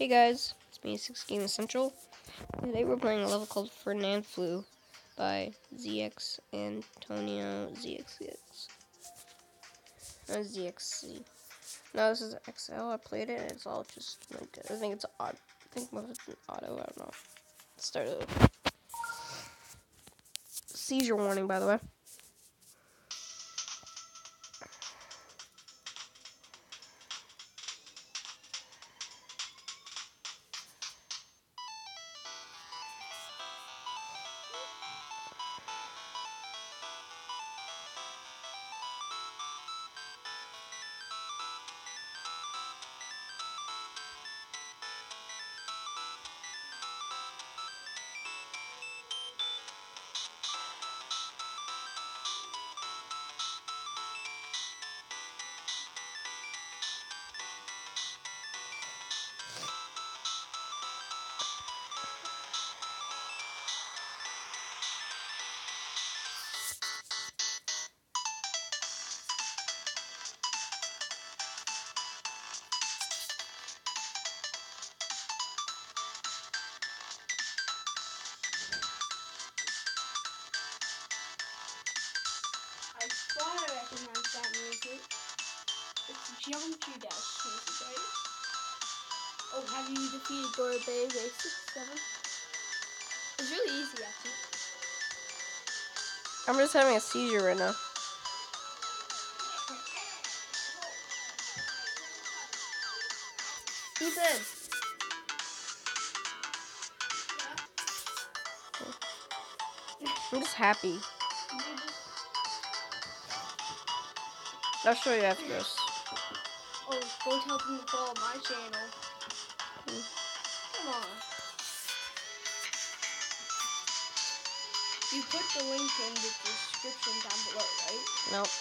Hey guys, it's me, 6 Game Essential. Today we're playing a level called Ferdinand Flu by ZX Antonio ZXX. No, uh, ZXC. No, this is XL. I played it and it's all just like, I think it's odd. I think most of it's an auto. I don't know. Let's start it. Seizure warning, by the way. It's Geometry Dash music, right? Oh, have you defeated Dora Bay Race 7? It's really easy, actually. I'm just having a seizure right now. Ethan! I'm just happy. I'll show you after this. Oh, go tell them to follow my channel. Come on. You put the link in the description down below, right? Nope.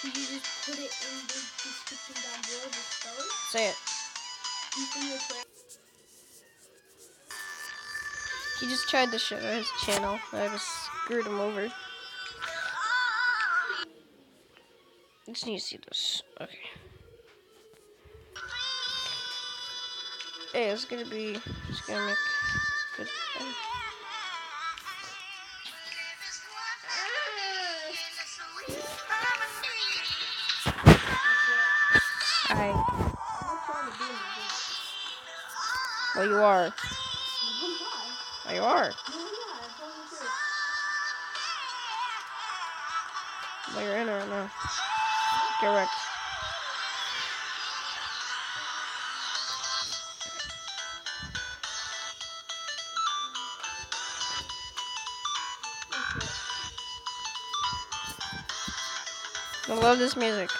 Could you just put it in the description down below to spell it? Say it. He just tried to show his channel. I just screwed him over. I just need to see this. Okay. Hey, it's gonna be. It's gonna make good. Well, you are. Well, you are. Well, you're in right now. Correct. I love this music.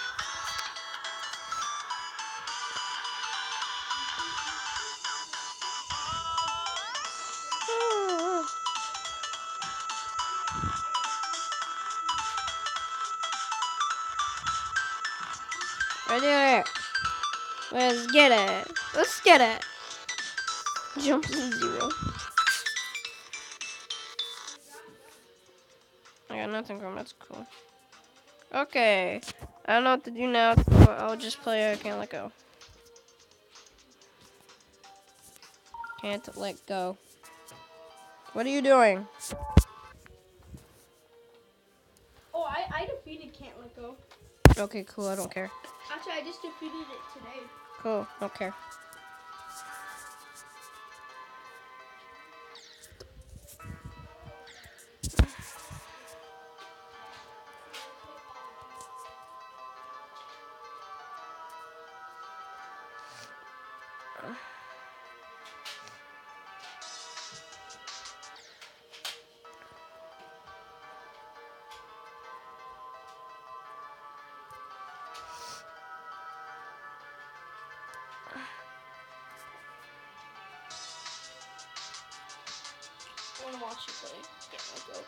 Did. Let's get it. Let's get it. Jump to zero. I got nothing from that's cool. Okay. I don't know what to do now, so I'll just play I can't let go. Can't let go. What are you doing? Oh, I, I defeated Can't Let Go. Okay, cool. I don't care. Actually, I just defeated it today. Cool. Don't care. Want to watch you play Can't Let Go.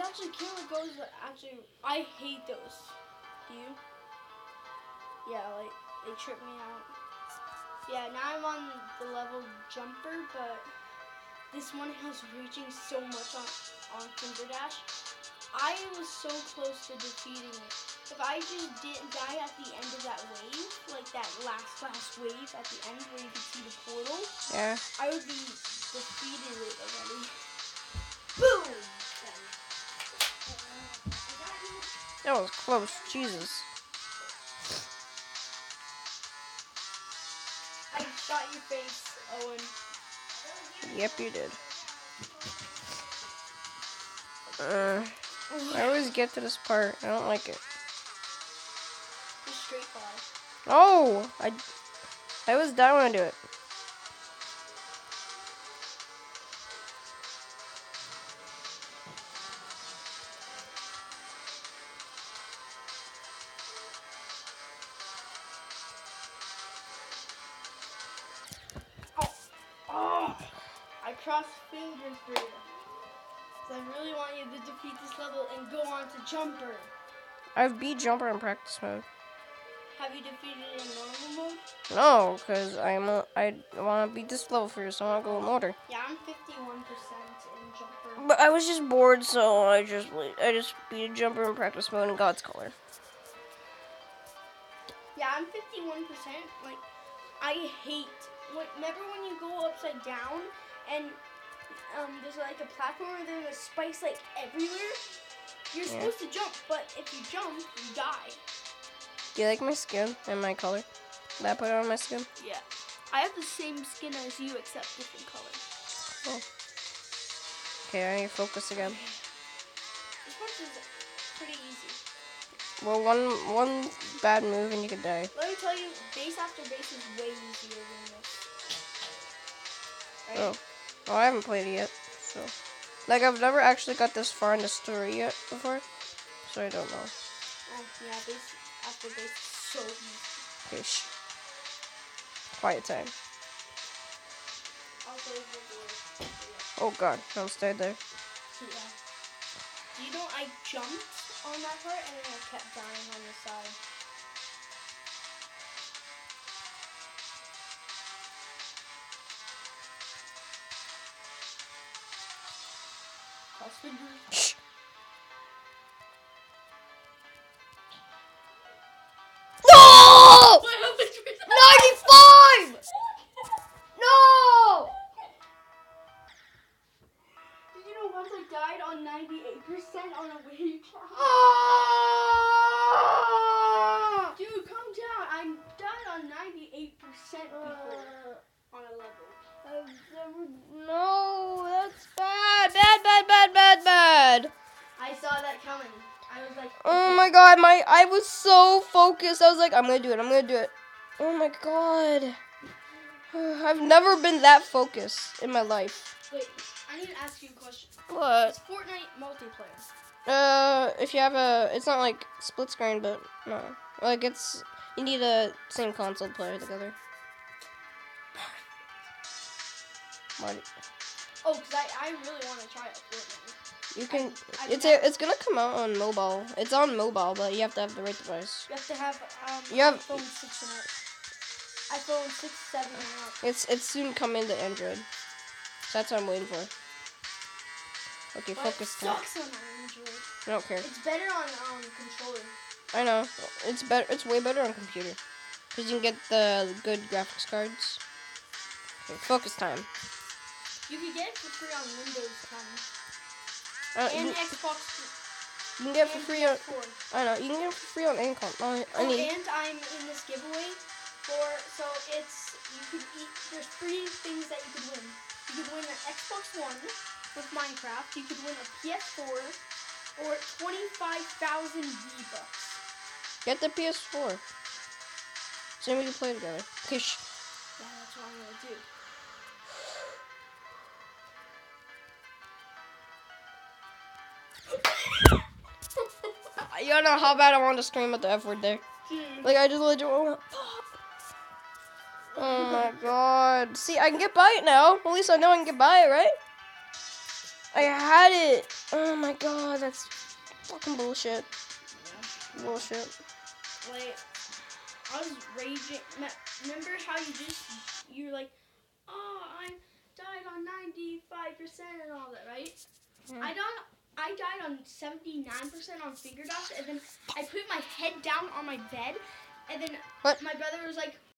Actually, Can't Let Go actually. I hate those. Do you? Yeah, like, they trip me out. Yeah, now I'm on the level jumper, but this one has reaching so much on, on Finger Dash. I was so close to defeating it. If I just didn't die at the end of that wave, that last last wave at the end where you can see the portal, Yeah. I would be defeated it already. Boom! That was close. Jesus. I shot your face, Owen. Yep, you did. Uh, I always get to this part. I don't like it. Oh, I, I was down when I do it. Oh, oh I crossed fingers for you. So I really want you to defeat this level and go on to Jumper. I've beat Jumper in practice mode. Have you defeated normal mode? No, because I'm a, I want to beat this level first. I want to go in order. Yeah, I'm 51% in Jumper. But I was just bored, so I just I just beat a Jumper in practice mode in God's color. Yeah, I'm 51%. Like, I hate. Remember when you go upside down and um, there's like a platform and there's spikes like everywhere? You're Yeah. supposed to jump, but if you jump, you die. Do you like my skin and my color that I put on my skin? Yeah. I have the same skin as you except different color. Oh. Okay, I need to focus again. This part is pretty easy. Well, one one bad move and you could die. Let me tell you, base after base is way easier than this. Right? Oh, well, I haven't played it yet, so like I've never actually got this far in the story yet before, so I don't know. Oh, yeah, base after base is so easy. Okay. Quiet time. I'll close the door. Oh God, don't stay there. Yeah. You know I jumped on that part and then I kept dying on the side? Cross saw that coming. I was like, Oh my god, my I was so focused. I was like, I'm gonna do it. I'm gonna do it. Oh my god. I've never been that focused in my life. Wait, I need to ask you a question. What? Is Fortnite multiplayer? Uh, if you have a, it's not like split screen, but no, like it's you need a same console player together. Oh, because I, I really want to try out Fortnite. You can. I've It's never- a, it's gonna come out on mobile. It's on mobile, but you have to have the right device. You have to have um, You have- iPhone 6 and up. iPhone 6, 7 and up. It's it's soon coming to Android. So that's what I'm waiting for. Okay, But it focus time. sucks on Android. I don't care. It's better on um, controller. I know. It's better. It's way better on computer. Cause you can get the good graphics cards. Okay, focus time. You can get it for free on Windows 10. Uh, and you, Xbox you can get it for free on. PS4. I know. You can get it for free on any con. I, I Oh, need. and I'm in this giveaway for so it's you could eat. There's three things that you could win. You could win an Xbox One with Minecraft. You could win a PS4 or 25,000 V bucks. Get the PS4. So then we can play together. Okay. Sh- Yeah, that's what I'm gonna do. you don't know how bad I want to scream at the F word there. Hmm. Like I just legit want. Oh my god. See, I can get by it now. At least I know I can get by it, right? I had it. Oh my god, that's fucking bullshit. Bullshit. like I was raging. Remember how you just you're like, oh, I died on 95 percent and all that, right? Yeah. I done. I died on 79% on Finger Dash, and then I put my head down on my bed, and then What? my brother was like,